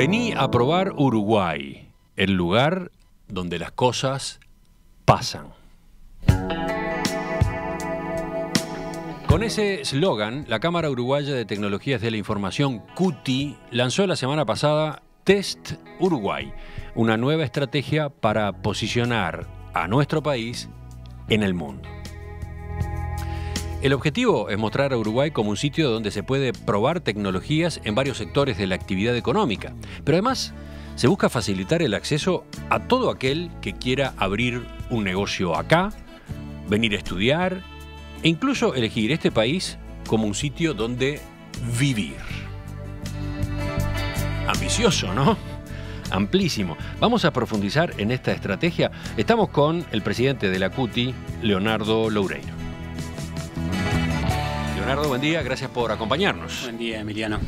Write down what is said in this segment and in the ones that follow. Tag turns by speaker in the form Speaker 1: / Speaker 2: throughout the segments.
Speaker 1: Vení a probar Uruguay, el lugar donde las cosas pasan. Con ese eslogan, la Cámara Uruguaya de Tecnologías de la Información, CUTI, lanzó la semana pasada Test Uruguay, una nueva estrategia para posicionar a nuestro país en el mundo. El objetivo es mostrar a Uruguay como un sitio donde se puede probar tecnologías en varios sectores de la actividad económica, pero además se busca facilitar el acceso a todo aquel que quiera abrir un negocio acá, venir a estudiar e incluso elegir este país como un sitio donde vivir. Ambicioso, ¿no? Amplísimo. Vamos a profundizar en esta estrategia. Estamos con el presidente de la CUTI, Leonardo Loureiro. Leonardo, buen día, gracias por acompañarnos.
Speaker 2: Buen día, Emiliano.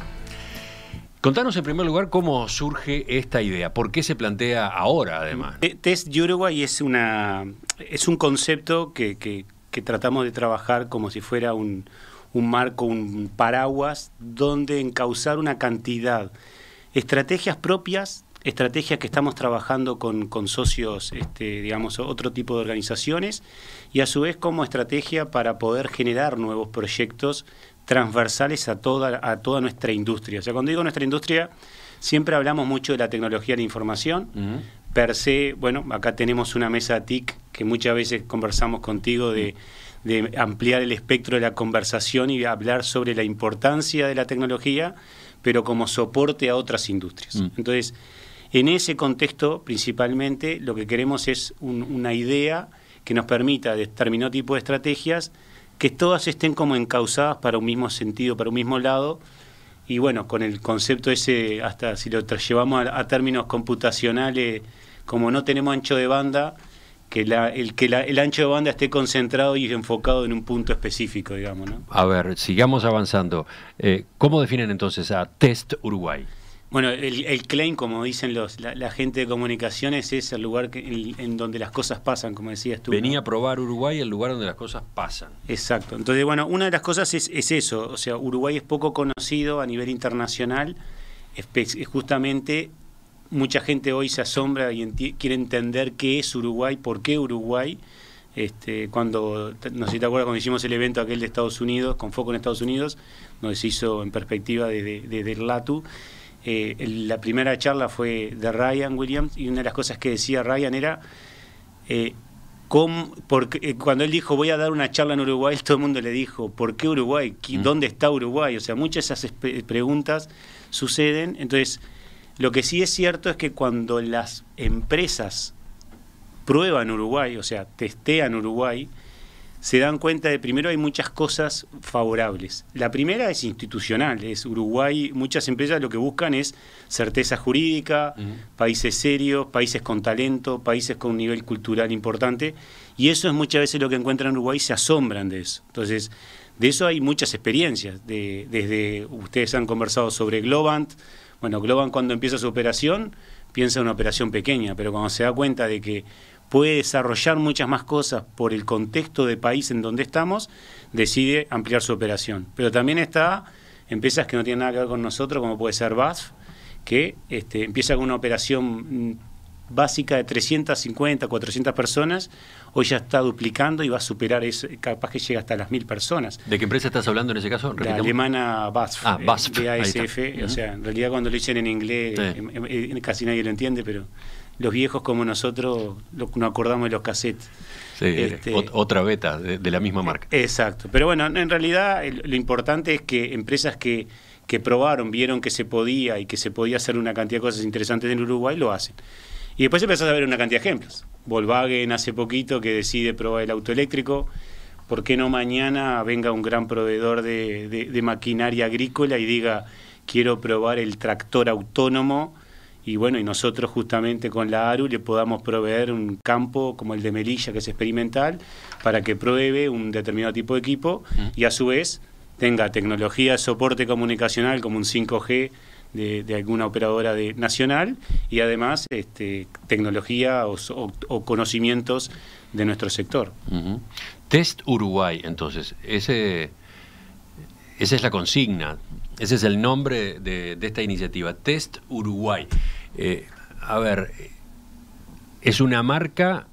Speaker 1: Contanos en primer lugar cómo surge esta idea, por qué se plantea ahora además.
Speaker 2: Test Uruguay es, una, es un concepto que, que, tratamos de trabajar como si fuera un, un marco, un paraguas, donde encauzar una cantidad, estrategias propias estrategias que estamos trabajando con, con socios, este, digamos, otro tipo de organizaciones, y a su vez como estrategia para poder generar nuevos proyectos transversales a toda, a toda nuestra industria. O sea, cuando digo nuestra industria, siempre hablamos mucho de la tecnología de la información. Per se, bueno, acá tenemos una mesa TIC que muchas veces conversamos contigo de, de ampliar el espectro de la conversación y hablar sobre la importancia de la tecnología, pero como soporte a otras industrias. Mm. Entonces, en ese contexto, principalmente, lo que queremos es una idea que nos permita determinado tipo de estrategias que todas estén como encausadas para un mismo sentido, para un mismo lado. Y bueno, con el concepto ese, hasta si lo llevamos a, términos computacionales, como no tenemos ancho de banda, que, la, el, que el ancho de banda esté concentrado y enfocado en un punto específico, digamos. ¿no?
Speaker 1: A ver, sigamos avanzando. Eh, ¿Cómo definen entonces a Test Uruguay?
Speaker 2: Bueno, el, claim, como dicen los, la, gente de comunicaciones, es el lugar en, donde las cosas pasan, como decías tú.
Speaker 1: Venía a probar Uruguay, el lugar donde las cosas pasan.
Speaker 2: Exacto. Entonces, bueno, una de las cosas es, eso. O sea, Uruguay es poco conocido a nivel internacional. Es, justamente, mucha gente hoy se asombra y quiere entender qué es Uruguay, por qué Uruguay. Este, cuando, no sé si te acuerdas, cuando hicimos el evento aquel de Estados Unidos, con foco en Estados Unidos, donde se hizo en perspectiva de, de, de LATU. Eh, la primera charla fue de Ryan Williams y una de las cosas que decía Ryan era, eh, porque, eh, cuando él dijo voy a dar una charla en Uruguay, todo el mundo le dijo, ¿por qué Uruguay? Mm. ¿Dónde está Uruguay? O sea, muchas de esas preguntas suceden. Entonces, lo que sí es cierto es que cuando las empresas prueban Uruguay, o sea, testean Uruguay, se dan cuenta de primero hay muchas cosas favorables. La primera es institucional, es Uruguay, muchas empresas lo que buscan es certeza jurídica, países serios, países con talento, países con un nivel cultural importante, y eso es muchas veces lo que encuentran en Uruguay, se asombran de eso. Entonces, de eso hay muchas experiencias, de, desde ustedes han conversado sobre Globant, bueno, Globant cuando empieza su operación piensa en una operación pequeña, pero cuando se da cuenta de que puede desarrollar muchas más cosas por el contexto de país en donde estamos, decide ampliar su operación. Pero también está empresas que no tienen nada que ver con nosotros, como puede ser BASF, que este, empieza con una operación mm, básica de 350, 400 personas, hoy ya está duplicando y va a superar eso, capaz que llega hasta las mil personas.
Speaker 1: ¿De qué empresa estás hablando en ese caso?
Speaker 2: La alemana BASF,
Speaker 1: ah, BASF.
Speaker 2: BASF, o sea, en realidad cuando lo dicen en inglés em, em, eh, casi nadie lo entiende, pero los viejos como nosotros lo, nos acordamos de los cassettes.
Speaker 1: Este, otra beta de, la misma marca.
Speaker 2: Exacto. Pero bueno, en realidad lo importante es que empresas que, que probaron, vieron que se podía y que se podía hacer una cantidad de cosas interesantes en Uruguay, lo hacen. Y después empezás a ver una cantidad de ejemplos. Volkswagen hace poquito que decide probar el auto eléctrico. ¿Por qué no mañana venga un gran proveedor de, de maquinaria agrícola y diga, quiero probar el tractor autónomo? Y bueno, y nosotros justamente con la ARU le podamos proveer un campo como el de Melilla, que es experimental, para que pruebe un determinado tipo de equipo y a su vez tenga tecnología de soporte comunicacional como un 5G de, alguna operadora de, nacional y además este, tecnología o, conocimientos de nuestro sector.
Speaker 1: Test Uruguay, entonces, ese, esa es la consigna. Ese es el nombre de, esta iniciativa, Test Uruguay. Eh, a ver, ¿es una marca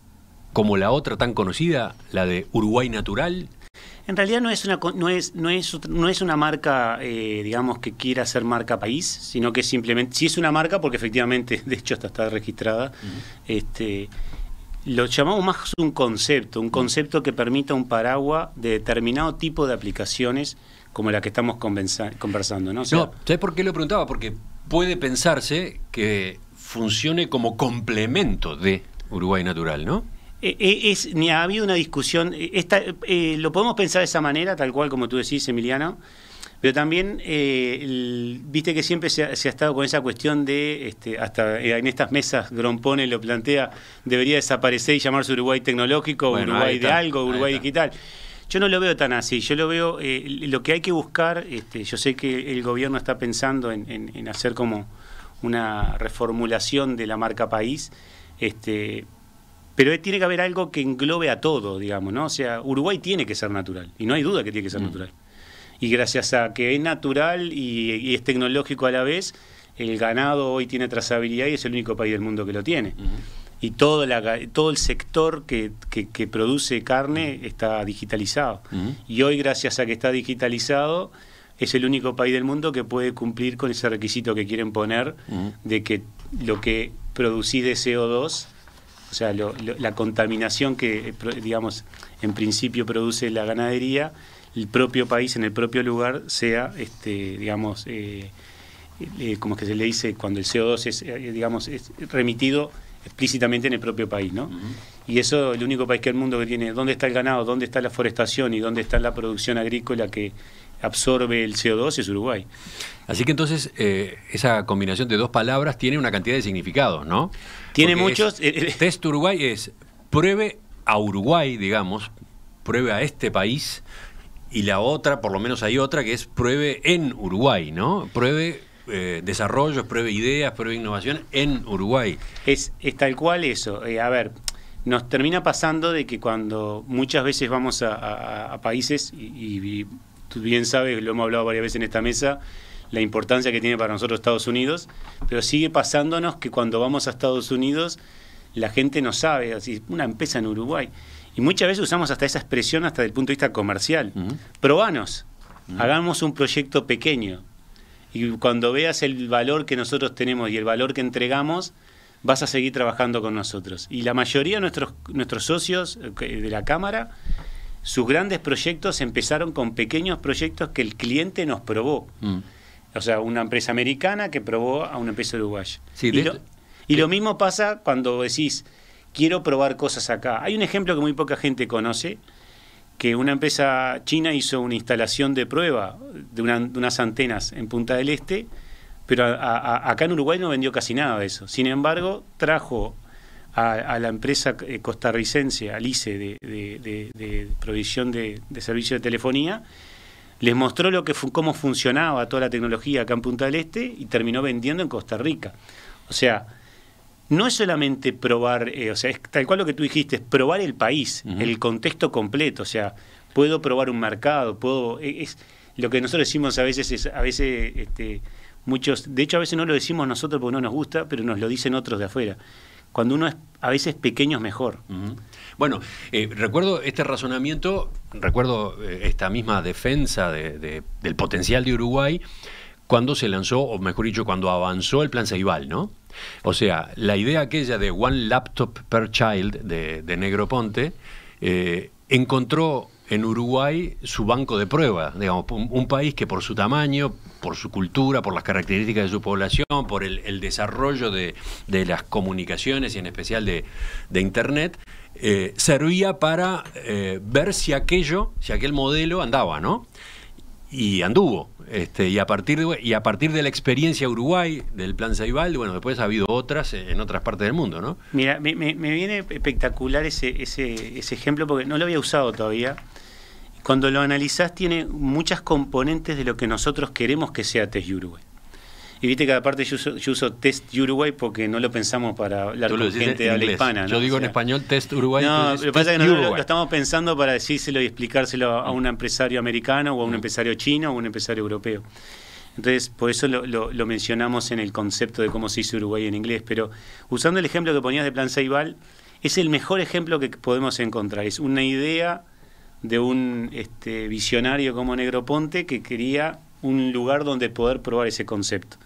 Speaker 1: como la otra tan conocida, la de Uruguay Natural?
Speaker 2: En realidad no es una, no es, no es, no es una marca, eh, digamos, que quiera ser marca país, sino que simplemente, sí es una marca porque efectivamente, de hecho hasta está registrada, este, lo llamamos más un concepto, un concepto que permita un paraguas de determinado tipo de aplicaciones como la que estamos conversando. ¿no?
Speaker 1: no, ¿sabes por qué lo preguntaba? Porque puede pensarse que funcione como complemento de Uruguay Natural, ¿no?
Speaker 2: Eh, eh, es, ni ha habido una discusión, eh, esta, lo podemos pensar de esa manera, tal cual como tú decís, Emiliano, pero también, viste que siempre se ha, estado con esa cuestión de, este, hasta en estas mesas, Grompone lo plantea, debería desaparecer y llamarse Uruguay tecnológico, Uruguay de algo, Uruguay digital. Yo no lo veo tan así, yo lo veo, lo que hay que buscar, este, yo sé que el gobierno está pensando en, en hacer como una reformulación de la marca país, este, pero tiene que haber algo que englobe a todo, digamos, ¿no? O sea, Uruguay tiene que ser natural, y no hay duda que tiene que ser mm. natural. Y gracias a que es natural y, es tecnológico a la vez, el ganado hoy tiene trazabilidad y es el único país del mundo que lo tiene. Y todo, la, todo el sector que, que, produce carne está digitalizado. Y hoy, gracias a que está digitalizado, es el único país del mundo que puede cumplir con ese requisito que quieren poner de que lo que producís de CO2 o sea, la contaminación que, digamos, en principio produce la ganadería, el propio país en el propio lugar sea, este, digamos, eh, eh, como que se le dice cuando el CO2 es, eh, digamos, es remitido explícitamente en el propio país, ¿no? Y eso, el único país que el mundo que tiene, ¿dónde está el ganado? ¿Dónde está la forestación? ¿Y dónde está la producción agrícola que absorbe el CO2 es Uruguay.
Speaker 1: Así que entonces eh, esa combinación de dos palabras tiene una cantidad de significados, ¿no?
Speaker 2: Tiene muchos.
Speaker 1: Eh, eh, test Uruguay es pruebe a Uruguay, digamos, pruebe a este país, y la otra, por lo menos hay otra, que es pruebe en Uruguay, ¿no? Pruebe desarrollo, pruebe ideas, pruebe innovación en Uruguay.
Speaker 2: Es, es tal cual eso. a ver, nos termina pasando de que cuando muchas veces vamos a, países y tú bien sabes, lo hemos hablado varias veces en esta mesa, la importancia que tiene para nosotros Estados Unidos, pero sigue pasándonos que cuando vamos a Estados Unidos la gente no sabe, así, una empresa en Uruguay. Y muchas veces usamos hasta esa expresión hasta el punto de vista comercial. Probanos, hagamos un proyecto pequeño. Y cuando veas el valor que nosotros tenemos y el valor que entregamos, vas a seguir trabajando con nosotros. Y la mayoría de nuestros, nuestros socios eh, de la Cámara sus grandes proyectos empezaron con pequeños proyectos que el cliente nos probó. Mm. O sea, una empresa americana que probó a una empresa uruguaya. y, lo, mismo pasa cuando decís, quiero probar cosas acá. Hay un ejemplo que muy poca gente conoce, que una empresa china hizo una instalación de prueba de, unas antenas en Punta del Este, pero acá en Uruguay no vendió casi nada de eso. Sin embargo, trajo a, la empresa eh, costarricense, Alice, de, de, provisión de, servicio de telefonía, les mostró lo que cómo funcionaba toda la tecnología acá en Punta del Este y terminó vendiendo en Costa Rica. O sea, no es solamente probar, eh, o sea, es tal cual lo que tú dijiste, es probar el país, el contexto completo, o sea, puedo probar un mercado, puedo, e, es, lo que nosotros decimos a veces es, a veces, este, muchos, de hecho a veces no lo decimos nosotros porque no nos gusta, pero nos lo dicen otros de afuera. Cuando uno es a veces pequeño es mejor.
Speaker 1: Bueno, eh, recuerdo este razonamiento, recuerdo eh, esta misma defensa del potencial de Uruguay cuando se lanzó, o mejor dicho, cuando avanzó el plan Ceibal, ¿no? O sea, la idea aquella de One Laptop per Child de, de Negroponte eh, encontró en Uruguay su banco de prueba, digamos, un, país que por su tamaño, por su cultura, por las características de su población, por el, desarrollo de, las comunicaciones y en especial de, Internet, eh, servía para eh, ver si aquello, si aquel modelo andaba, ¿no? Y anduvo. Este, y, a partir de, y a partir de la experiencia Uruguay, del Plan Ceibal, bueno, después ha habido otras en otras partes del mundo, ¿no?
Speaker 2: Mira, me, me, viene espectacular ese, ese, ese ejemplo porque no lo había usado todavía cuando lo analizás tiene muchas componentes de lo que nosotros queremos que sea Test Uruguay. Y viste que aparte yo uso, Test Uruguay porque no lo pensamos para hablar con gente de habla hispana.
Speaker 1: Yo digo en español Test Uruguay.
Speaker 2: No, lo que pasa es que nosotros lo, estamos pensando para decírselo y explicárselo a un empresario americano o a un mm. empresario chino o a un empresario europeo. Entonces, por eso lo, mencionamos en el concepto de cómo se hizo Uruguay en inglés. Pero usando el ejemplo que ponías de Plan Ceibal, es el mejor ejemplo que podemos encontrar. Es una idea de un este, visionario como Negroponte que quería un lugar donde poder probar ese concepto.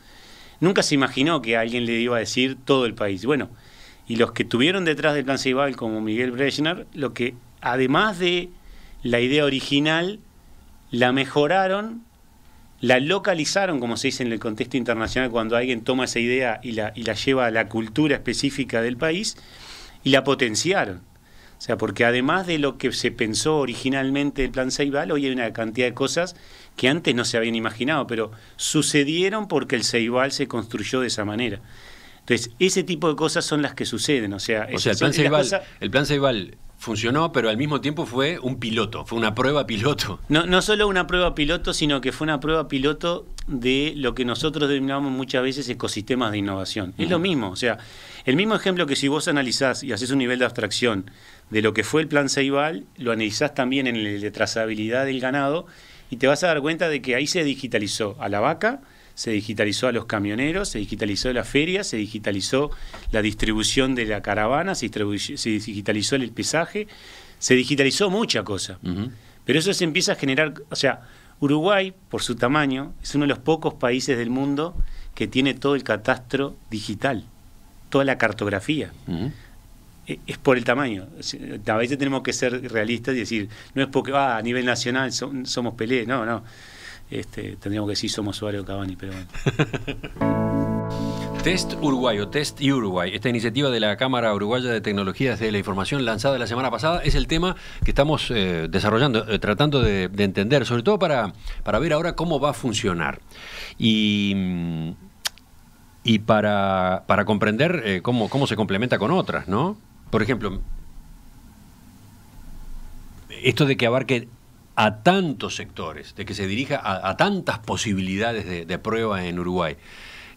Speaker 2: Nunca se imaginó que alguien le iba a decir todo el país. Bueno, y los que tuvieron detrás del Plan Ceibal, como Miguel Brechner, lo que además de la idea original, la mejoraron, la localizaron, como se dice en el contexto internacional, cuando alguien toma esa idea y la, y la lleva a la cultura específica del país, y la potenciaron. O sea, porque además de lo que se pensó originalmente el plan Ceibal, hoy hay una cantidad de cosas que antes no se habían imaginado, pero sucedieron porque el Ceibal se construyó de esa manera. Entonces, ese tipo de cosas son las que suceden. O sea,
Speaker 1: o sea el, plan Ceibal, el plan Ceibal funcionó, pero al mismo tiempo fue un piloto, fue una prueba piloto.
Speaker 2: No, no solo una prueba piloto, sino que fue una prueba piloto de lo que nosotros denominamos muchas veces ecosistemas de innovación. Es lo mismo, o sea, el mismo ejemplo que si vos analizás y haces un nivel de abstracción de lo que fue el plan Ceibal, lo analizás también en el de trazabilidad del ganado y te vas a dar cuenta de que ahí se digitalizó a la vaca, se digitalizó a los camioneros, se digitalizó la feria, se digitalizó la distribución de la caravana, se, digitalizó el pesaje, se digitalizó mucha cosa. Pero eso se empieza a generar, o sea, Uruguay, por su tamaño, es uno de los pocos países del mundo que tiene todo el catastro digital, toda la cartografía. Es por el tamaño. A veces tenemos que ser realistas y decir, no es porque ah, a nivel nacional somos Pelé, no, no. Este, tendríamos que decir somos Suárez Cavani, pero bueno.
Speaker 1: Test Uruguay o Test Uruguay, esta iniciativa de la Cámara Uruguaya de Tecnologías de la Información lanzada la semana pasada, es el tema que estamos eh, desarrollando, eh, tratando de, entender, sobre todo para, para ver ahora cómo va a funcionar. Y, y para, para comprender eh, cómo, cómo se complementa con otras, ¿no? Por ejemplo, esto de que abarque a tantos sectores, de que se dirija a, tantas posibilidades de, prueba en Uruguay.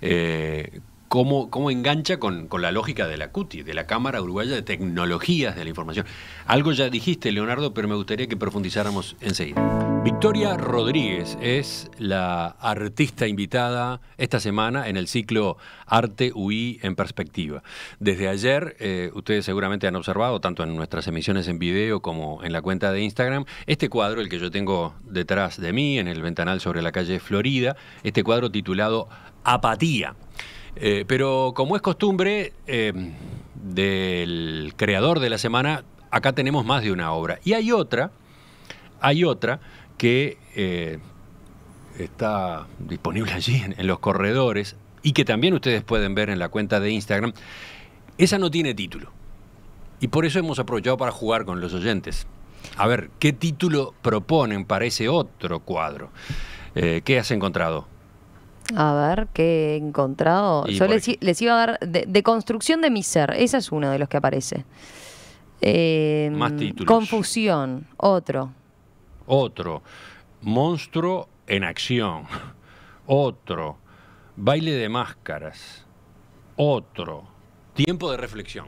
Speaker 1: Eh, cómo, cómo, engancha con, con, la lógica de la CUTI, de la Cámara Uruguaya de Tecnologías de la Información. Algo ya dijiste, Leonardo, pero me gustaría que profundizáramos enseguida. Victoria Rodríguez es la artista invitada esta semana en el ciclo Arte UI en Perspectiva. Desde ayer, eh, ustedes seguramente han observado, tanto en nuestras emisiones en video como en la cuenta de Instagram, este cuadro, el que yo tengo detrás de mí, en el ventanal sobre la calle Florida, este cuadro titulado Apatía. Eh, pero como es costumbre eh, del creador de la semana, acá tenemos más de una obra. Y hay otra, hay otra que eh, está disponible allí en, los corredores y que también ustedes pueden ver en la cuenta de Instagram, esa no tiene título. Y por eso hemos aprovechado para jugar con los oyentes. A ver, ¿qué título proponen para ese otro cuadro? Eh, ¿Qué has encontrado?
Speaker 3: A ver, ¿qué he encontrado? Yo les, iba a dar de, construcción de mi ser. Esa es uno de los que aparece.
Speaker 1: Eh, Más títulos.
Speaker 3: Confusión, otro.
Speaker 1: Otro, monstruo en acción. Otro, baile de máscaras. Otro, tiempo de reflexión.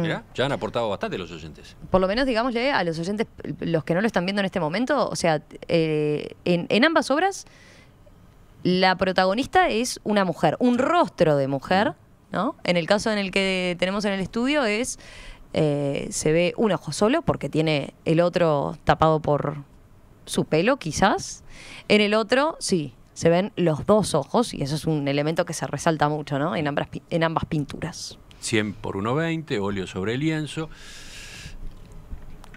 Speaker 1: Ya han aportado bastante los oyentes.
Speaker 3: Por lo menos, digámosle a los oyentes, los que no lo están viendo en este momento, o sea, eh, en, ambas obras, la protagonista es una mujer, un rostro de mujer, ¿no? En el caso en el que tenemos en el estudio es, eh, se ve un ojo solo porque tiene el otro tapado por, su pelo quizás. En el otro, sí, se ven los dos ojos y eso es un elemento que se resalta mucho ¿no? en, ambas, en ambas pinturas.
Speaker 1: 100 por 1,20, óleo sobre lienzo.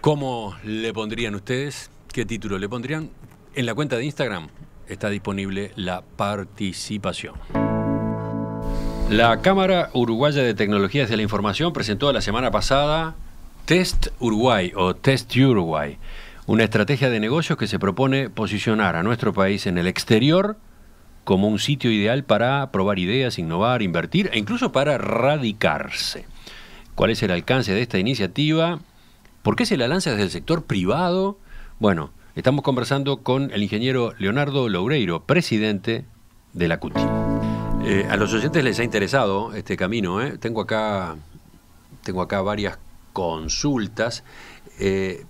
Speaker 1: ¿Cómo le pondrían ustedes? ¿Qué título le pondrían? En la cuenta de Instagram está disponible la participación. La Cámara Uruguaya de Tecnologías de la Información presentó la semana pasada Test Uruguay o Test Uruguay una estrategia de negocios que se propone posicionar a nuestro país en el exterior como un sitio ideal para probar ideas, innovar, invertir e incluso para radicarse. ¿Cuál es el alcance de esta iniciativa? ¿Por qué se la lanza desde el sector privado? Bueno, estamos conversando con el ingeniero Leonardo Loureiro, presidente de la CUTI. Eh, a los oyentes les ha interesado este camino. ¿eh? Tengo, acá, tengo acá varias consultas. Eh,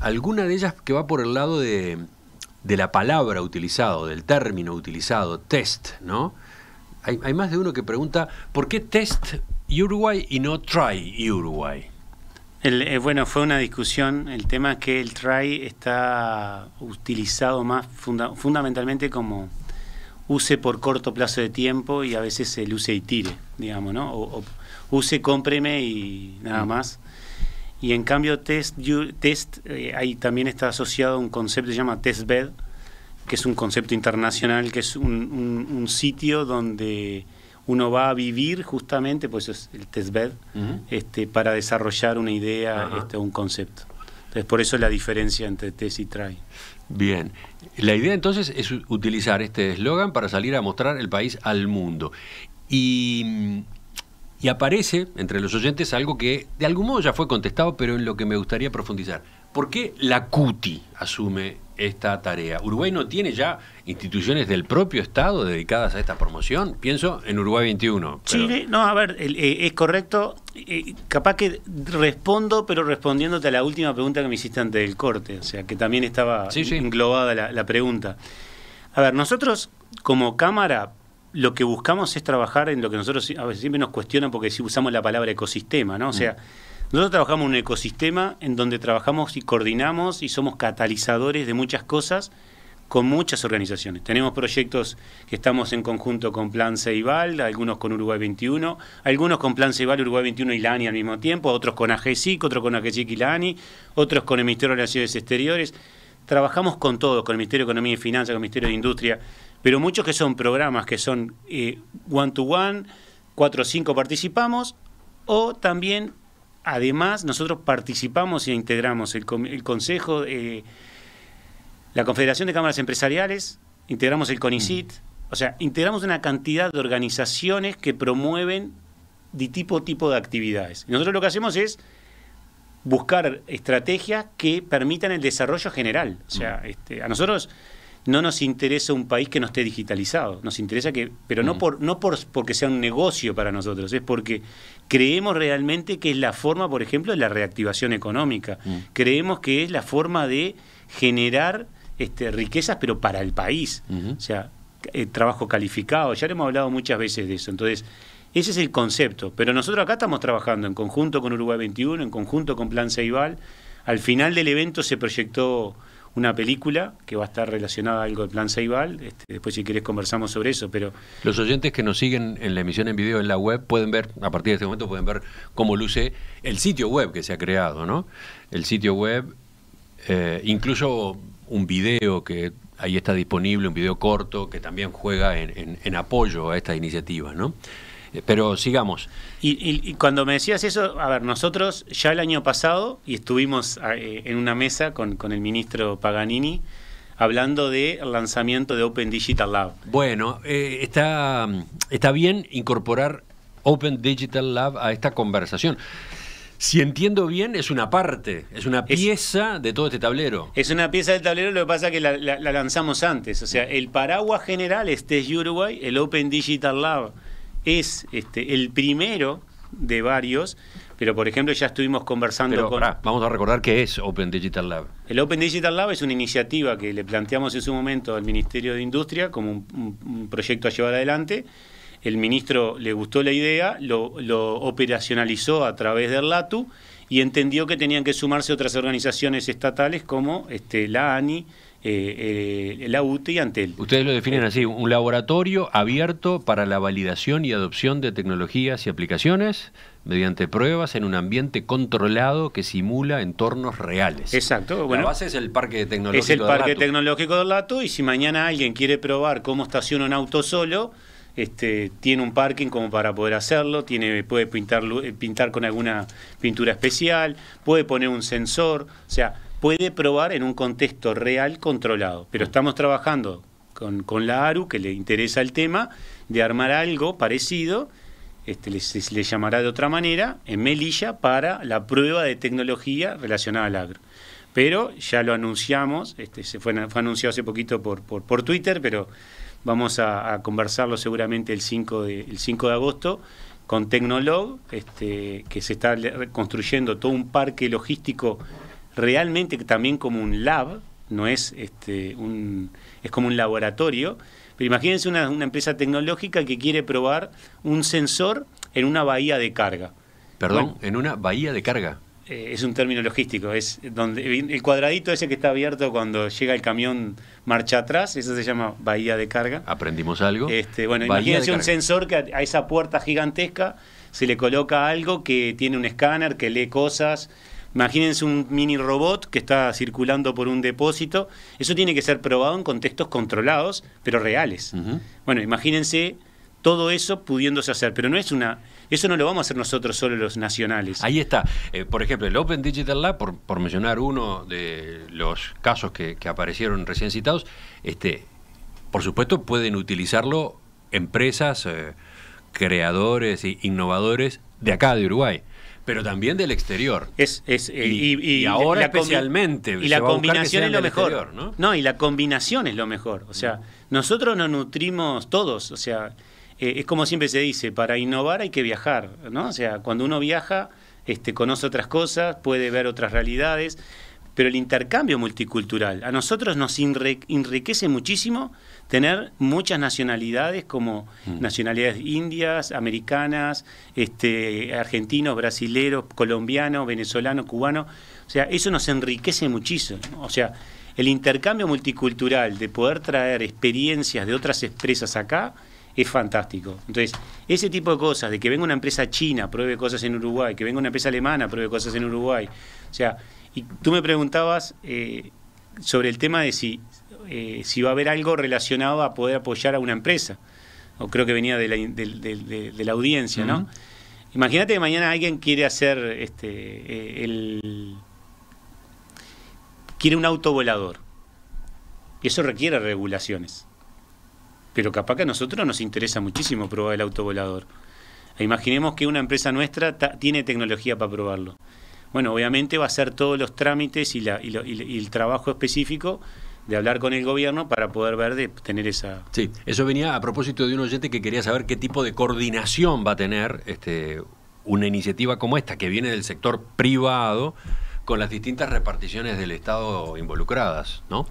Speaker 1: alguna de ellas que va por el lado de, de la palabra utilizada, del término utilizado, test, ¿no? Hay, hay más de uno que pregunta, ¿por qué test Uruguay y no try Uruguay?
Speaker 2: El, eh, bueno, fue una discusión. El tema es que el try está utilizado más funda- fundamentalmente como use por corto plazo de tiempo y a veces el use y tire, digamos, ¿no? O, o use, cómpreme y nada más. Y en cambio, test, you- test eh, ahí también está asociado a un concepto que se llama test bed, que es un concepto internacional, que es un, un- un sitio donde uno va a vivir justamente, pues es el test bed,
Speaker 1: Ujú.
Speaker 2: este, para desarrollar una idea,
Speaker 1: Ajá.
Speaker 2: este, un concepto. Entonces, por eso la diferencia entre test y try.
Speaker 1: Bien. La idea entonces es utilizar este eslogan para salir a mostrar el país al mundo. Y, mm, y aparece entre los oyentes algo que de algún modo ya fue contestado, pero en lo que me gustaría profundizar. ¿Por qué la CUTI asume esta tarea? ¿Uruguay no tiene ya instituciones del propio Estado dedicadas a esta promoción? Pienso en Uruguay 21. pero-
Speaker 2: Chile, no, a ver, eh, es correcto. eh, capaz que respondo, pero respondiéndote a la última pregunta que me hiciste antes del corte, o sea, que también estaba
Speaker 1: Sí, sí.
Speaker 2: englobada la, la pregunta. A ver, nosotros como Cámara lo que buscamos es trabajar en lo que nosotros a veces siempre nos cuestionan porque si usamos la palabra ecosistema, ¿no? O sea, nosotros trabajamos en un ecosistema en donde trabajamos y coordinamos y somos catalizadores de muchas cosas con muchas organizaciones. Tenemos proyectos que estamos en conjunto con Plan Ceibal, algunos con Uruguay 21, algunos con Plan Ceibal, Uruguay 21 y la ANI al mismo tiempo, otros con AGESIC, otros con AGESIC y la ANI, otros con el Ministerio de Relaciones Exteriores. Trabajamos con todos, con el Ministerio de Economía y Finanzas, con el Ministerio de Industria, pero muchos que son programas que son eh, one to one, cuatro o cinco participamos, o también, además, nosotros participamos e integramos el, el Consejo, eh, la Confederación de Cámaras Empresariales, integramos el CONICIT, o sea, integramos una cantidad de organizaciones que promueven de tipo tipo de actividades. Y nosotros lo que hacemos es buscar estrategias que permitan el desarrollo general. O sea, este, a nosotros no nos interesa un país que no esté digitalizado, nos interesa que, pero no
Speaker 1: Mm.
Speaker 2: por, no por porque sea un negocio para nosotros, es porque creemos realmente que es la forma, por ejemplo, de la reactivación económica.
Speaker 1: Mm.
Speaker 2: Creemos que es la forma de generar este, riquezas, pero para el país. O sea, eh, trabajo calificado, ya le hemos hablado muchas veces de eso. Entonces, ese es el concepto. Pero nosotros acá estamos trabajando en conjunto con Uruguay 21, en conjunto con Plan Ceibal. Al final del evento se proyectó una película que va a estar relacionada a algo del Plan Ceibal. Este, después, si querés, conversamos sobre eso. Pero
Speaker 1: Los oyentes que nos siguen en la emisión en video en la web pueden ver, a partir de este momento, pueden ver cómo luce el sitio web que se ha creado, ¿no? El sitio web, eh, incluso un video que ahí está disponible, un video corto que también juega en, en- en apoyo a esta iniciativa, ¿no? Eh, Pero sigamos.
Speaker 2: Y, y- y cuando me decías eso, a ver, nosotros ya el año pasado, y estuvimos eh, en una mesa con, con el ministro Paganini, hablando del lanzamiento de Open Digital Lab.
Speaker 1: Bueno, eh, está, está bien incorporar Open Digital Lab a esta conversación. Si entiendo bien, es una parte, es una
Speaker 2: Es-
Speaker 1: pieza de todo este tablero.
Speaker 2: Es una pieza del tablero, lo que pasa es que la, la- la lanzamos antes. O sea, el paraguas general es TES Uruguay, el Open Digital Lab es este, el primero de varios, pero por ejemplo ya estuvimos conversando
Speaker 1: Pero
Speaker 2: con...
Speaker 1: pará, vamos a recordar qué es Open Digital Lab.
Speaker 2: El Open Digital Lab es una iniciativa que le planteamos en su momento al Ministerio de Industria como un, un- un proyecto a llevar adelante. El ministro le gustó la idea, lo, lo operacionalizó a través del LATU y entendió que tenían que sumarse otras organizaciones estatales como este, la ANI, eh, eh, la UTE y Antel.
Speaker 1: Ustedes lo definen así, un laboratorio abierto para la validación y adopción de tecnologías y aplicaciones mediante pruebas en un ambiente controlado que simula entornos reales.
Speaker 2: Exacto, bueno.
Speaker 1: la base es el parque tecnológico.
Speaker 2: Es el
Speaker 1: de
Speaker 2: parque tecnológico del Lato y si mañana alguien quiere probar cómo estaciona un auto solo, este, tiene un parking como para poder hacerlo, tiene, puede pintar, pintar con alguna pintura especial, puede poner un sensor, o sea, puede probar en un contexto real controlado. Pero estamos trabajando con, con la ARU, que le interesa el tema, de armar algo parecido este, le, se le llamará de otra manera, en Melilla para la prueba de tecnología relacionada al agro. Pero ya lo anunciamos, este, se fue, fue anunciado hace poquito por, por, por Twitter, pero vamos a, a conversarlo seguramente el 5 de, el 5 de agosto con Tecnolog, este, que se está construyendo todo un parque logístico realmente también como un lab, no es este, un, es como un laboratorio. Pero imagínense una, una empresa tecnológica que quiere probar un sensor en una bahía de carga.
Speaker 1: Perdón, en una bahía de carga.
Speaker 2: Eh, es un término logístico, es donde el cuadradito ese que está abierto cuando llega el camión marcha atrás, eso se llama bahía de carga.
Speaker 1: Aprendimos algo.
Speaker 2: Este, bueno, imagínense un sensor que a esa puerta gigantesca se le coloca algo que tiene un escáner, que lee cosas. Imagínense un mini robot que está circulando por un depósito. Eso tiene que ser probado en contextos controlados, pero reales. Bueno, imagínense todo eso pudiéndose hacer, pero no es una eso no lo vamos a hacer nosotros solo los nacionales.
Speaker 1: Ahí está. Eh, por ejemplo, el Open Digital Lab, por, mencionar uno de los casos que, aparecieron recién citados, este, por supuesto pueden utilizarlo empresas, eh, creadores e innovadores de acá de Uruguay pero también del exterior.
Speaker 2: Es, es
Speaker 1: eh, y, ahora especialmente.
Speaker 2: Y la combinación es lo mejor. ¿no? ¿no? y la combinación es lo mejor. O sea, nosotros nos nutrimos todos. O sea, eh, es como siempre se dice, para innovar hay que viajar, ¿no? O sea, cuando uno viaja, este, conoce otras cosas, puede ver otras realidades, pero el intercambio multicultural a nosotros nos enriquece muchísimo tener muchas nacionalidades como mm. nacionalidades indias, americanas, este, argentinos, brasileros, colombianos, venezolanos, cubanos. O sea, eso nos enriquece muchísimo. O sea, el intercambio multicultural de poder traer experiencias de otras empresas acá es fantástico. Entonces, ese tipo de cosas, de que venga una empresa china, pruebe cosas en Uruguay, que venga una empresa alemana, pruebe cosas en Uruguay. O sea, y tú me preguntabas eh, sobre el tema de si, eh, si va a haber algo relacionado a poder apoyar a una empresa. O creo que venía de la, de, la audiencia, ¿no? Imagínate que mañana alguien quiere hacer este, eh, el. quiere un auto volador. Y eso requiere regulaciones pero capaz que a nosotros nos interesa muchísimo probar el auto volador. E imaginemos que una empresa nuestra tiene tecnología para probarlo. Bueno, obviamente va a hacer todos los trámites y, la, y, el trabajo específico de hablar con el gobierno para poder ver de tener esa...
Speaker 1: Sí, eso venía a propósito de un oyente que quería saber qué tipo de coordinación va a tener este, una iniciativa como esta, que viene del sector privado, con las distintas reparticiones del Estado involucradas, ¿no?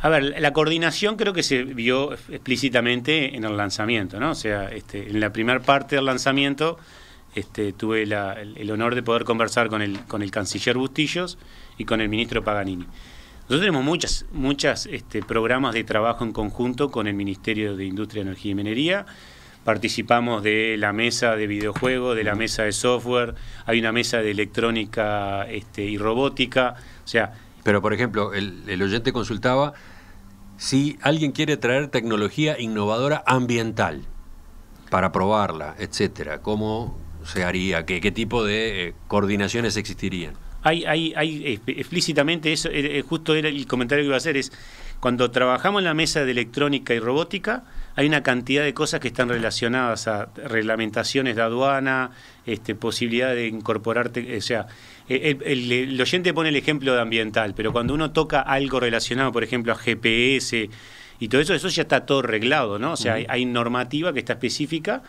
Speaker 2: A ver, la coordinación creo que se vio explícitamente en el lanzamiento, ¿no? O sea, este, en la primera parte del lanzamiento este, tuve el, honor de poder conversar con el, con el canciller Bustillos y con el ministro Paganini. Nosotros tenemos muchas, muchas este, programas de trabajo en conjunto con el Ministerio de Industria, Energía y Minería. Participamos de la mesa de videojuegos, de la mesa de software, hay una mesa de electrónica este, y robótica. O sea,
Speaker 1: pero, por ejemplo, el, el oyente consultaba si alguien quiere traer tecnología innovadora ambiental para probarla, etcétera, ¿cómo se haría? ¿Qué, qué tipo de eh, coordinaciones existirían?
Speaker 2: Hay, hay, hay explícitamente eso, eh, eh, justo era el comentario que iba a hacer, es cuando trabajamos en la mesa de electrónica y robótica, hay una cantidad de cosas que están relacionadas a reglamentaciones de aduana, este, posibilidad de incorporarte, o sea, el, oyente pone el ejemplo de ambiental, pero cuando uno toca algo relacionado, por ejemplo, a GPS y todo eso, eso ya está todo arreglado, ¿no? O sea, hay, normativa que está específica,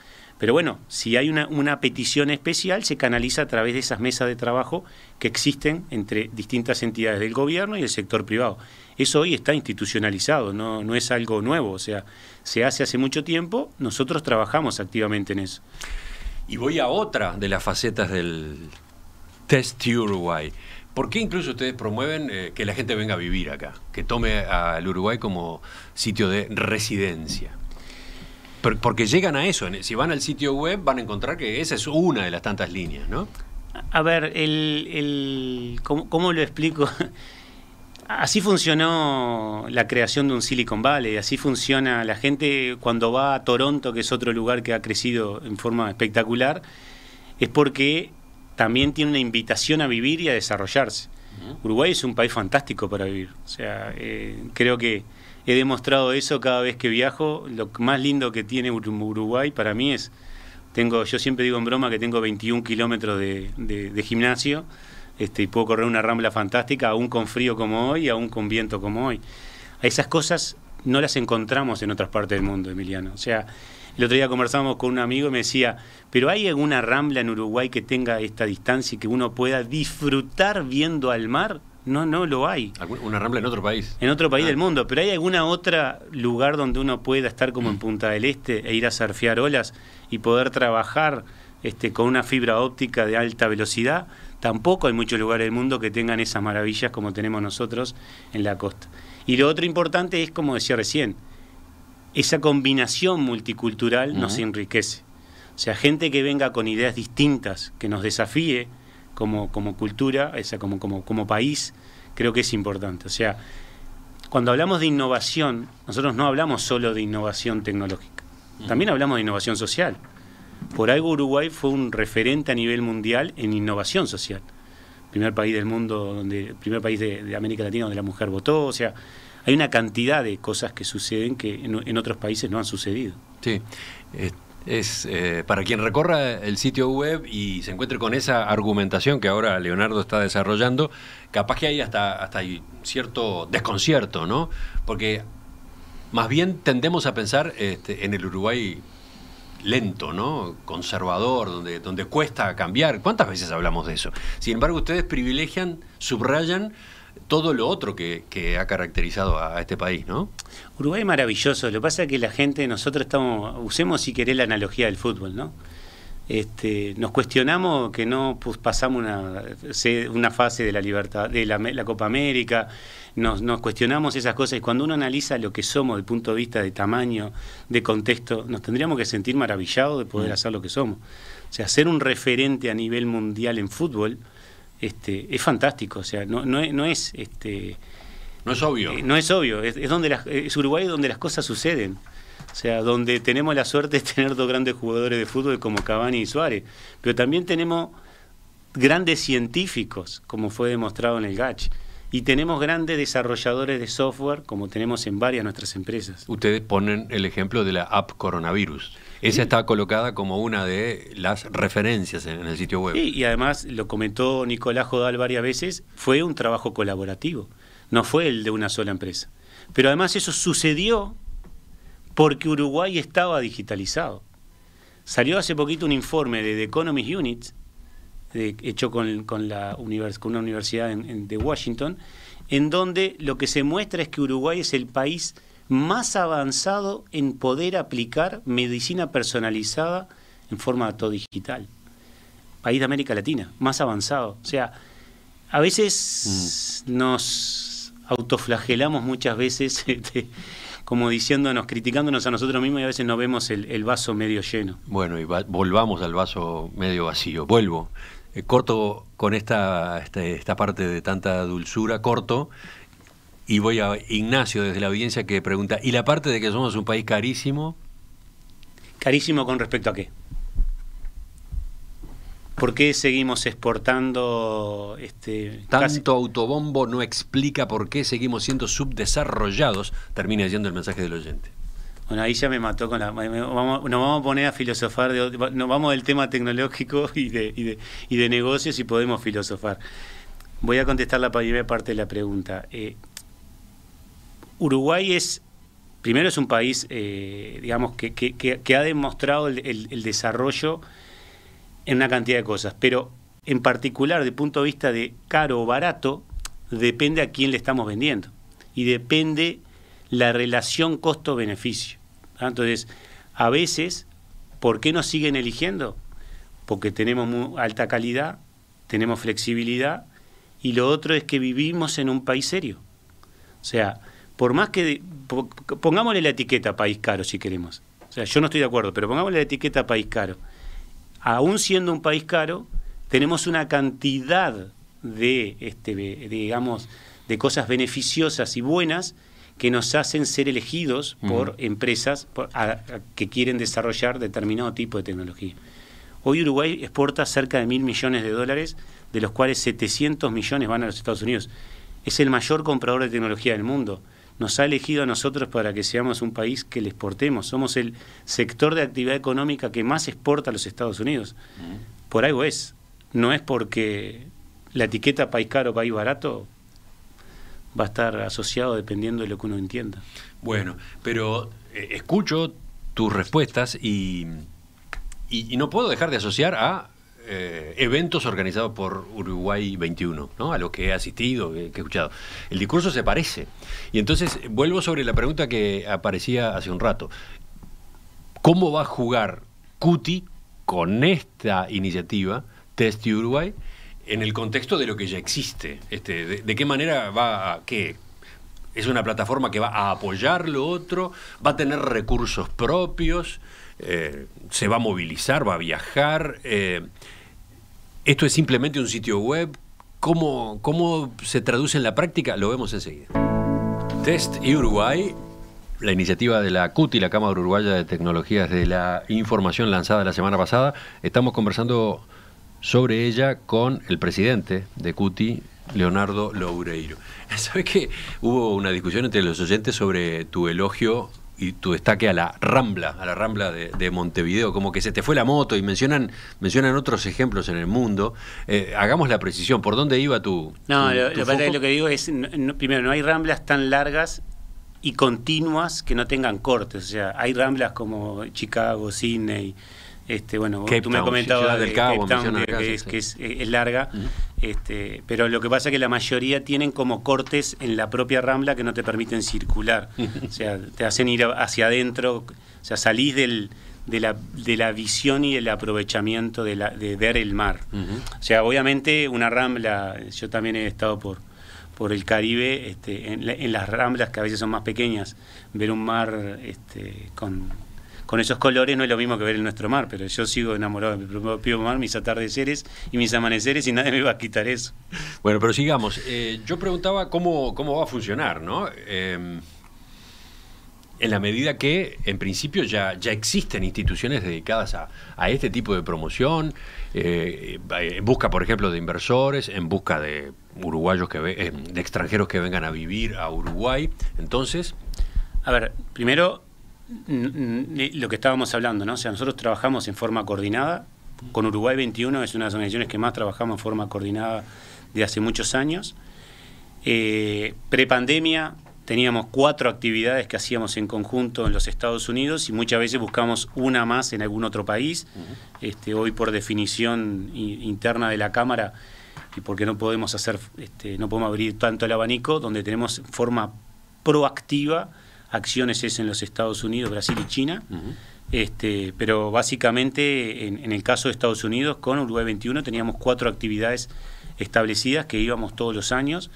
Speaker 2: pero bueno, si hay una, petición especial, se canaliza a través de esas mesas de trabajo que existen entre distintas entidades del gobierno y el sector privado. Eso hoy está institucionalizado, no, no es algo nuevo, o sea, se hace hace mucho tiempo, nosotros trabajamos activamente en eso.
Speaker 1: Y voy a otra de las facetas del, Test Uruguay. ¿Por qué incluso ustedes promueven eh, que la gente venga a vivir acá? Que tome al Uruguay como sitio de residencia. Porque llegan a eso. Si van al sitio web van a encontrar que esa es una de las tantas líneas, ¿no?
Speaker 2: A ver, el, el ¿cómo, lo explico? Así funcionó la creación de un Silicon Valley, así funciona la gente cuando va a Toronto, que es otro lugar que ha crecido en forma espectacular, es porque también tiene una invitación a vivir y a desarrollarse. Uruguay es un país fantástico para vivir. O sea, eh, creo que he demostrado eso cada vez que viajo. Lo más lindo que tiene Uruguay para mí es, tengo, yo siempre digo en broma que tengo 21 kilómetros de, gimnasio este, y puedo correr una rambla fantástica, aún con frío como hoy, aún con viento como hoy. Esas cosas no las encontramos en otras partes del mundo, Emiliano. O sea, el otro día conversamos con un amigo y me decía, pero ¿hay alguna rambla en Uruguay que tenga esta distancia y que uno pueda disfrutar viendo al mar? No, no lo hay.
Speaker 1: Una rambla en otro país.
Speaker 2: En otro país ah. del mundo. Pero ¿hay alguna otra lugar donde uno pueda estar como en Punta del Este e ir a surfear olas y poder trabajar este, con una fibra óptica de alta velocidad? Tampoco hay muchos lugares del mundo que tengan esas maravillas como tenemos nosotros en la costa. Y lo otro importante es, como decía recién, esa combinación multicultural nos enriquece. O sea, gente que venga con ideas distintas, que nos desafíe como, como cultura, esa, como, como, como país, creo que es importante. O sea, cuando hablamos de innovación, nosotros no hablamos solo de innovación tecnológica, también hablamos de innovación social. Por algo Uruguay fue un referente a nivel mundial en innovación social. Primer país del mundo, donde, primer país de, América Latina donde la mujer votó, o sea, hay una cantidad de cosas que suceden que en, en otros países no han sucedido.
Speaker 1: Sí, es eh, para quien recorra el sitio web y se encuentre con esa argumentación que ahora Leonardo está desarrollando, capaz que hay hasta, hasta cierto desconcierto, ¿no? Porque más bien tendemos a pensar este, en el Uruguay lento, ¿no? Conservador, donde, donde cuesta cambiar. ¿Cuántas veces hablamos de eso? Sin embargo, ustedes privilegian, subrayan todo lo otro que, ha caracterizado a, este país, ¿no?
Speaker 2: Uruguay es maravilloso, lo que pasa es que la gente, nosotros estamos, usemos si querés la analogía del fútbol, ¿no? Este, nos cuestionamos que no pues, pasamos una, una fase de la libertad, de la, Copa América, nos, nos, cuestionamos esas cosas y cuando uno analiza lo que somos desde el punto de vista de tamaño, de contexto, nos tendríamos que sentir maravillados de poder mm. hacer lo que somos. O sea, ser un referente a nivel mundial en fútbol, este, es fantástico, o sea, no, no, es este
Speaker 1: no es obvio.
Speaker 2: Eh, no es obvio, es, donde las, es Uruguay donde las cosas suceden. O sea, donde tenemos la suerte de tener dos grandes jugadores de fútbol como Cavani y Suárez, pero también tenemos grandes científicos, como fue demostrado en el GACH, y tenemos grandes desarrolladores de software, como tenemos en varias nuestras empresas.
Speaker 1: Ustedes ponen el ejemplo de la app coronavirus. Esa está colocada como una de las referencias en el sitio web.
Speaker 2: y además, lo comentó Nicolás Jodal varias veces, fue un trabajo colaborativo, no fue el de una sola empresa. Pero además eso sucedió porque Uruguay estaba digitalizado. Salió hace poquito un informe de The Economist Units, hecho con, la con una universidad de Washington, en donde lo que se muestra es que Uruguay es el país más avanzado en poder aplicar medicina personalizada en formato digital. País de América Latina, más avanzado. O sea, a veces mm. nos autoflagelamos muchas veces, este, como diciéndonos, criticándonos a nosotros mismos y a veces no vemos el, vaso medio lleno.
Speaker 1: Bueno, y volvamos al vaso medio vacío. Vuelvo. Eh, corto con esta, esta, esta parte de tanta dulzura, corto y voy a Ignacio desde la audiencia que pregunta, ¿y la parte de que somos un país carísimo?
Speaker 2: ¿Carísimo con respecto a qué? ¿Por qué seguimos exportando este
Speaker 1: tanto autobombo no explica por qué seguimos siendo subdesarrollados? Termina diciendo el mensaje del oyente.
Speaker 2: Bueno, ahí ya me mató con la. Vamos, nos vamos a poner a filosofar, de, nos vamos del tema tecnológico y de, y de, y de negocios y podemos filosofar. Voy a contestar la primera parte de la pregunta. Eh, Uruguay es, primero es un país, eh, digamos, que, ha demostrado el, desarrollo en una cantidad de cosas, pero en particular, el punto de vista de caro o barato, depende a quién le estamos vendiendo y depende la relación costo-beneficio. ¿ah? Entonces, a veces, ¿por qué nos siguen eligiendo? Porque tenemos muy alta calidad, tenemos flexibilidad y lo otro es que vivimos en un país serio. O sea, por más que pongámosle la etiqueta país caro si queremos. O sea, yo no estoy de acuerdo, pero pongámosle la etiqueta país caro. Aún siendo un país caro, tenemos una cantidad de, este, digamos, de cosas beneficiosas y buenas que nos hacen ser elegidos por empresas que quieren desarrollar determinado tipo de tecnología. Hoy Uruguay exporta cerca de mil millones de dólares, de los cuales 700 millones van a los Estados Unidos. Es el mayor comprador de tecnología del mundo nos ha elegido a nosotros para que seamos un país que le exportemos. Somos el sector de actividad económica que más exporta a los Estados Unidos. Por algo es. No es porque la etiqueta país caro, país barato va a estar asociado dependiendo de lo que uno entienda.
Speaker 1: Bueno, pero eh, escucho tus respuestas y, y, no puedo dejar de asociar a eh, eventos organizados por Uruguay 21, ¿no? a lo que he asistido, que he escuchado. El discurso se parece. Y entonces vuelvo sobre la pregunta que aparecía hace un rato. ¿Cómo va a jugar Cuti con esta iniciativa, Test Uruguay, en el contexto de lo que ya existe? Este, de, qué manera va a... Qué, ¿Es una plataforma que va a apoyar lo otro? ¿Va a tener recursos propios? Eh, ¿Se va a movilizar? ¿Va a viajar? Eh, ¿Esto es simplemente un sitio web? ¿Cómo, ¿Cómo se traduce en la práctica? Lo vemos enseguida. Test Uruguay la iniciativa de la CUTI, la Cámara Uruguaya de Tecnologías de la Información lanzada la semana pasada. Estamos conversando sobre ella con el presidente de CUTI, Leonardo Loureiro. ¿Sabes que hubo una discusión entre los oyentes sobre tu elogio y tu destaque a la Rambla, a la Rambla de, Montevideo, como que se te fue la moto y mencionan, mencionan otros ejemplos en el mundo. Eh, hagamos la precisión, ¿por dónde iba tu...
Speaker 2: No, lo, que digo es, primero, no hay Ramblas tan largas y continuas que no tengan cortes. O sea, hay ramblas como Chicago, Sydney, este, bueno, tú me comentabas del Cabo, que, es, larga, este, pero lo que pasa es que la mayoría tienen como cortes en la propia rambla que no te permiten circular. o sea, te hacen ir hacia adentro, o sea, salís del, de, la, de la visión y del aprovechamiento de, la, de ver el mar. O sea, obviamente una rambla, yo también he estado por por el Caribe, este, en, las ramblas que a veces son más pequeñas, ver un mar este, con, esos colores no es lo mismo que ver el nuestro mar, pero yo sigo enamorado de mi propio mar, mis atardeceres y mis amaneceres y nadie me va a quitar eso.
Speaker 1: Bueno, pero sigamos. Eh, yo preguntaba cómo, cómo va a funcionar, ¿no? Em, en la medida que, en principio, ya, ya existen instituciones dedicadas a, a este tipo de promoción, eh, en busca, por ejemplo, de inversores, en busca de uruguayos que eh, de extranjeros que vengan a vivir a Uruguay. Entonces,
Speaker 2: a ver, primero lo que estábamos hablando, ¿no? O sea, nosotros trabajamos en forma coordinada. Con Uruguay 21 es una de las organizaciones que más trabajamos en forma coordinada de hace muchos años. Eh, Prepandemia teníamos cuatro actividades que hacíamos en conjunto en los Estados Unidos y muchas veces buscamos una más en algún otro país. este, hoy por definición interna de la Cámara y porque no podemos hacer, este, no podemos abrir tanto el abanico, donde tenemos forma proactiva acciones es en los Estados Unidos, Brasil y China. este, pero básicamente en, el caso de Estados Unidos, con Uruguay 21 teníamos cuatro actividades establecidas que íbamos todos los años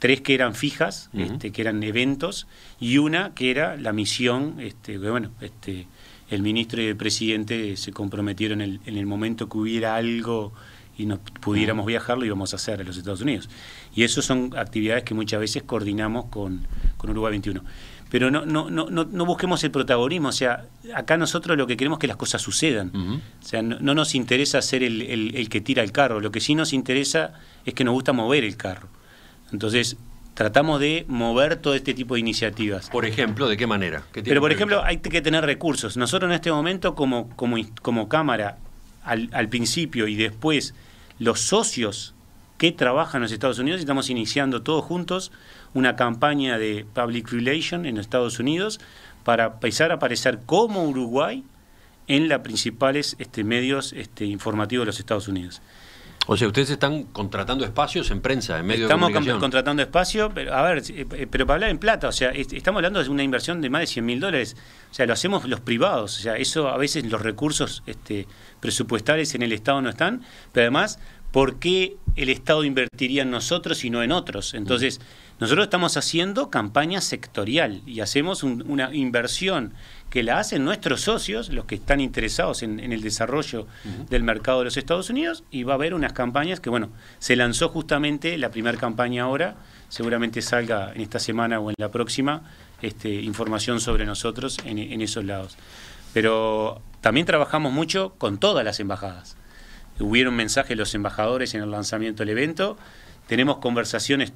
Speaker 2: tres que eran fijas, este, que eran eventos, y una que era la misión, este, que bueno, este, el ministro y el presidente se comprometieron en el, momento que hubiera algo y nos pudiéramos viajar, lo íbamos a hacer a los Estados Unidos. Y eso son actividades que muchas veces coordinamos con, Uruguay 21. Pero no, no, no, no, busquemos el protagonismo, o sea, acá nosotros lo que queremos es que las cosas sucedan. O sea, no, nos interesa ser el, el que tira el carro, lo que sí nos interesa es que nos gusta mover el carro. Entonces, tratamos de mover todo este tipo de iniciativas.
Speaker 1: Por ejemplo, ¿de qué manera?
Speaker 2: Pero, por ejemplo, hay que tener recursos. Nosotros en este momento, como, como, como Cámara, al, al principio y después, los socios que trabajan en los Estados Unidos, estamos iniciando todos juntos una campaña de public relation en los Estados Unidos para empezar a aparecer como Uruguay en los principales este, medios este, informativos de los Estados Unidos.
Speaker 1: O sea, ustedes están contratando espacios en prensa, en medio
Speaker 2: estamos
Speaker 1: de comunicación.
Speaker 2: Estamos contratando espacio, pero a ver, eh, eh, pero para hablar en plata, o sea, estamos hablando de una inversión de más de 100 mil dólares, o sea, lo hacemos los privados, o sea, eso a veces los recursos este, presupuestales en el Estado no están, pero además, ¿por qué el Estado invertiría en nosotros y no en otros? Entonces, nosotros estamos haciendo campaña sectorial y hacemos una inversión que la hacen nuestros socios, los que están interesados en, el desarrollo del mercado de los Estados Unidos, y va a haber unas campañas que, bueno, se lanzó justamente la primera campaña ahora, seguramente salga en esta semana o en la próxima, este, información sobre nosotros en, en esos lados. Pero también trabajamos mucho con todas las embajadas. Hubieron mensajes de los embajadores en el lanzamiento del evento, tenemos conversaciones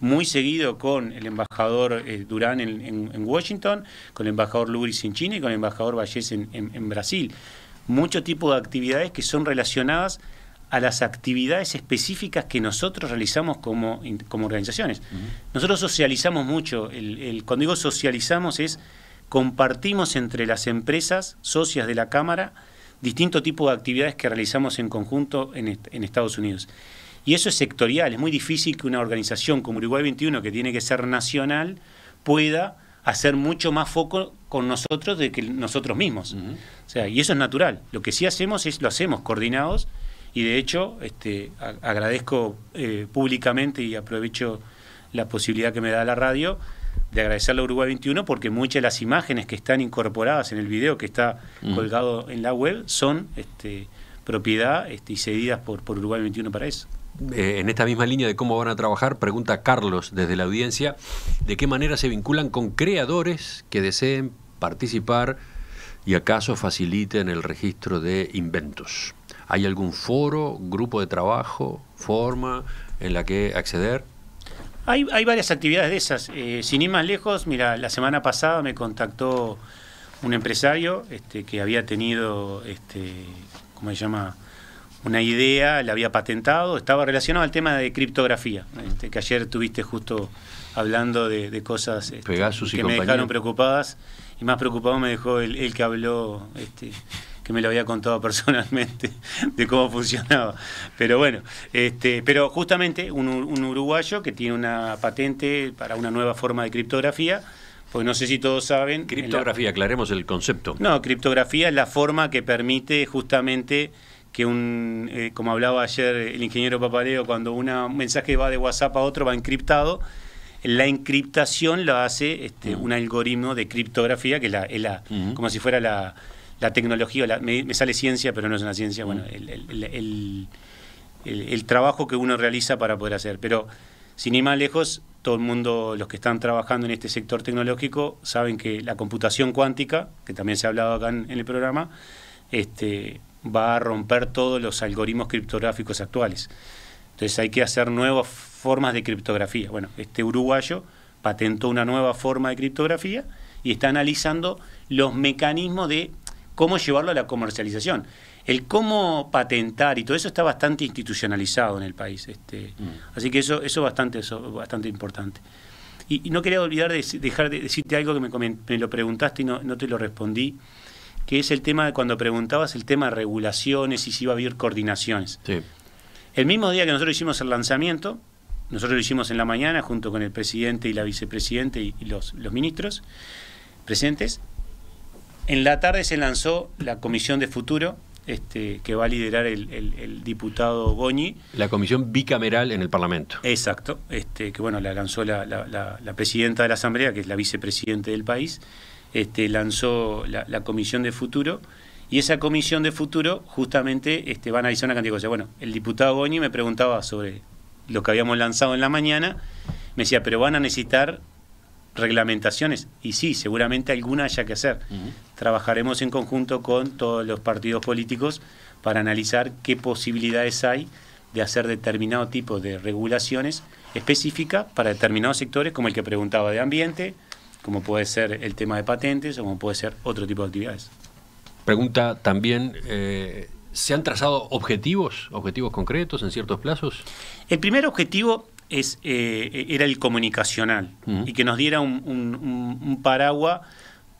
Speaker 2: muy seguido con el embajador eh, Durán en, Washington, con el embajador Luis en China y con el embajador Vallés en, Brasil. Mucho tipo de actividades que son relacionadas a las actividades específicas que nosotros realizamos como, como organizaciones. Nosotros socializamos mucho, el, cuando digo socializamos es compartimos entre las empresas socias de la Cámara distintos tipos de actividades que realizamos en conjunto en, en Estados Unidos. Y eso es sectorial, es muy difícil que una organización como Uruguay 21, que tiene que ser nacional, pueda hacer mucho más foco con nosotros de que nosotros mismos. O sea, y eso es natural. Lo que sí hacemos es lo hacemos coordinados y de hecho este, agradezco eh, públicamente y aprovecho la posibilidad que me da la radio de agradecerle a Uruguay 21 porque muchas de las imágenes que están incorporadas en el video que está colgado en la web son este, propiedad este, y cedidas por, por Uruguay 21 para eso.
Speaker 1: Eh, en esta misma línea de cómo van a trabajar, pregunta Carlos desde la audiencia, ¿de qué manera se vinculan con creadores que deseen participar y acaso faciliten el registro de inventos? ¿Hay algún foro, grupo de trabajo, forma en la que acceder?
Speaker 2: Hay, hay varias actividades de esas. Eh, sin ir más lejos, mira, la semana pasada me contactó un empresario este, que había tenido, este, ¿cómo se llama? una idea, la había patentado, estaba relacionado al tema de criptografía, este, que ayer tuviste justo hablando de, cosas este, que me dejaron preocupadas y más preocupado me dejó el, que habló, este, que me lo había contado personalmente de cómo funcionaba. Pero bueno, este, pero justamente un, uruguayo que tiene una patente para una nueva forma de criptografía, pues no sé si todos saben.
Speaker 1: Criptografía, aclaremos el concepto.
Speaker 2: No, criptografía es la forma que permite justamente que un, eh, como hablaba ayer el ingeniero Papaleo, cuando una, un mensaje va de WhatsApp a otro va encriptado, la encriptación lo hace este, un algoritmo de criptografía, que es, la, como si fuera la, tecnología, me, sale ciencia, pero no es una ciencia, bueno, el, el, trabajo que uno realiza para poder hacer. Pero sin ir más lejos, todo el mundo, los que están trabajando en este sector tecnológico, saben que la computación cuántica, que también se ha hablado acá en, en el programa, este, va a romper todos los algoritmos criptográficos actuales. Entonces hay que hacer nuevas formas de criptografía. Bueno, este uruguayo patentó una nueva forma de criptografía y está analizando los mecanismos de cómo llevarlo a la comercialización. El cómo patentar y todo eso está bastante institucionalizado en el país. Este, mm. Así que eso, eso, bastante, eso bastante importante. Y, no quería olvidar de dejar de decirte algo que me, me lo preguntaste y no, no te lo respondí que es el tema de cuando preguntabas el tema de regulaciones y si iba a haber coordinaciones. El mismo día que nosotros hicimos el lanzamiento, nosotros lo hicimos en la mañana junto con el presidente y la vicepresidente y, los, ministros presentes. En la tarde se lanzó la Comisión de Futuro, este, que va a liderar el, diputado Goñi.
Speaker 1: La comisión bicameral en el Parlamento.
Speaker 2: Exacto, este, que bueno, la lanzó la, la, presidenta de la Asamblea, que es la vicepresidente del país, este, lanzó la, Comisión de Futuro y esa Comisión de Futuro justamente este, va a analizar una cantidad de cosas. Bueno, el diputado Goñi me preguntaba sobre lo que habíamos lanzado en la mañana, me decía, pero van a necesitar reglamentaciones y sí, seguramente alguna haya que hacer. Trabajaremos en conjunto con todos los partidos políticos para analizar qué posibilidades hay de hacer determinado tipo de regulaciones específicas para determinados sectores, como el que preguntaba de ambiente, como puede ser el tema de patentes o como puede ser otro tipo de actividades.
Speaker 1: Pregunta también, eh, ¿se han trazado objetivos, objetivos concretos en ciertos plazos?
Speaker 2: El primer objetivo es, eh, era el comunicacional y que nos diera un, paraguas,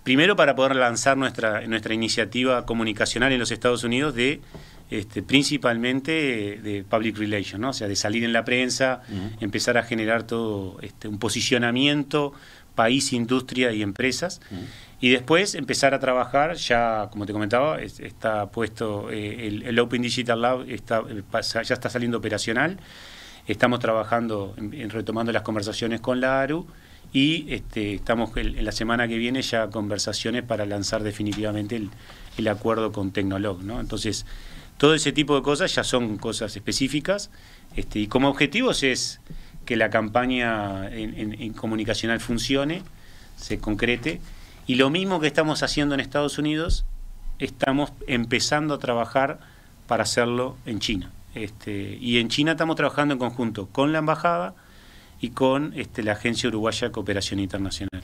Speaker 2: primero para poder lanzar nuestra, nuestra iniciativa comunicacional en los Estados Unidos de este, principalmente de public relations, ¿no? o sea, de salir en la prensa, empezar a generar todo este, un posicionamiento país, industria y empresas. Y después empezar a trabajar, ya como te comentaba, está puesto eh, el, Open Digital Lab, está, eh, ya está saliendo operacional. Estamos trabajando, en, retomando las conversaciones con la ARU y este, estamos en la semana que viene ya conversaciones para lanzar definitivamente el, acuerdo con Tecnolog. ¿no? Entonces, todo ese tipo de cosas ya son cosas específicas este, y como objetivos es que la campaña en, comunicacional funcione, se concrete. Y lo mismo que estamos haciendo en Estados Unidos, estamos empezando a trabajar para hacerlo en China. Este, y en China estamos trabajando en conjunto con la embajada y con este, la Agencia Uruguaya de Cooperación Internacional.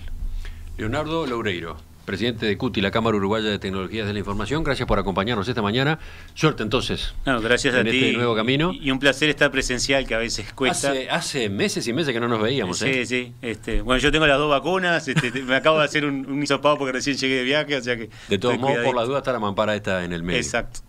Speaker 1: Leonardo Loureiro, presidente de CUTI, la Cámara Uruguaya de Tecnologías de la Información. Gracias por acompañarnos esta mañana. Suerte entonces.
Speaker 2: No, gracias a
Speaker 1: en
Speaker 2: ti.
Speaker 1: este nuevo camino.
Speaker 2: Y, un placer estar presencial, que a veces cuesta.
Speaker 1: Hace, hace meses y meses que no nos veíamos.
Speaker 2: Sí,
Speaker 1: ¿eh?
Speaker 2: sí. Este, bueno, yo tengo las dos vacunas. Este, te- me acabo de hacer un, un hisopado porque recién llegué de viaje, o sea que.
Speaker 1: De todos modos, por la duda está la mampara esta en el medio.
Speaker 2: Exacto.